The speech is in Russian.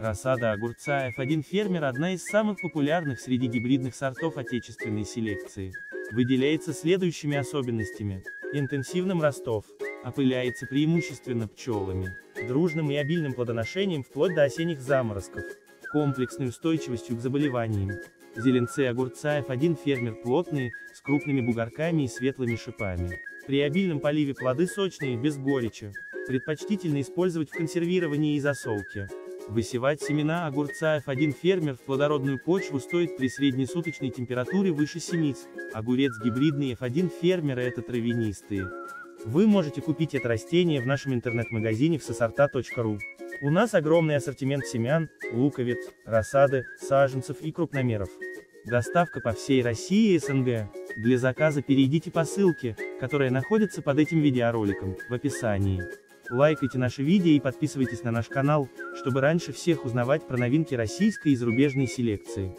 Рассада огурца F1 фермер одна из самых популярных среди гибридных сортов отечественной селекции. Выделяется следующими особенностями. Интенсивным ростов. Опыляется преимущественно пчелами. Дружным и обильным плодоношением вплоть до осенних заморозков. Комплексной устойчивостью к заболеваниям. Зеленцы огурца F1 фермер плотные, с крупными бугорками и светлыми шипами. При обильном поливе плоды сочные, без горечи. Предпочтительно использовать в консервировании и засолке. Высевать семена огурца F1 фермер в плодородную почву стоит при среднесуточной температуре выше 7. Огурец гибридный F1 фермера это травянистые. Вы можете купить это растение в нашем интернет-магазине в сосорта.ру. У нас огромный ассортимент семян, луковиц, рассады, саженцев и крупномеров. Доставка по всей России и СНГ. Для заказа перейдите по ссылке, которая находится под этим видеороликом, в описании. Лайкайте наши видео и подписывайтесь на наш канал, чтобы раньше всех узнавать про новинки российской и зарубежной селекции.